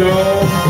Então...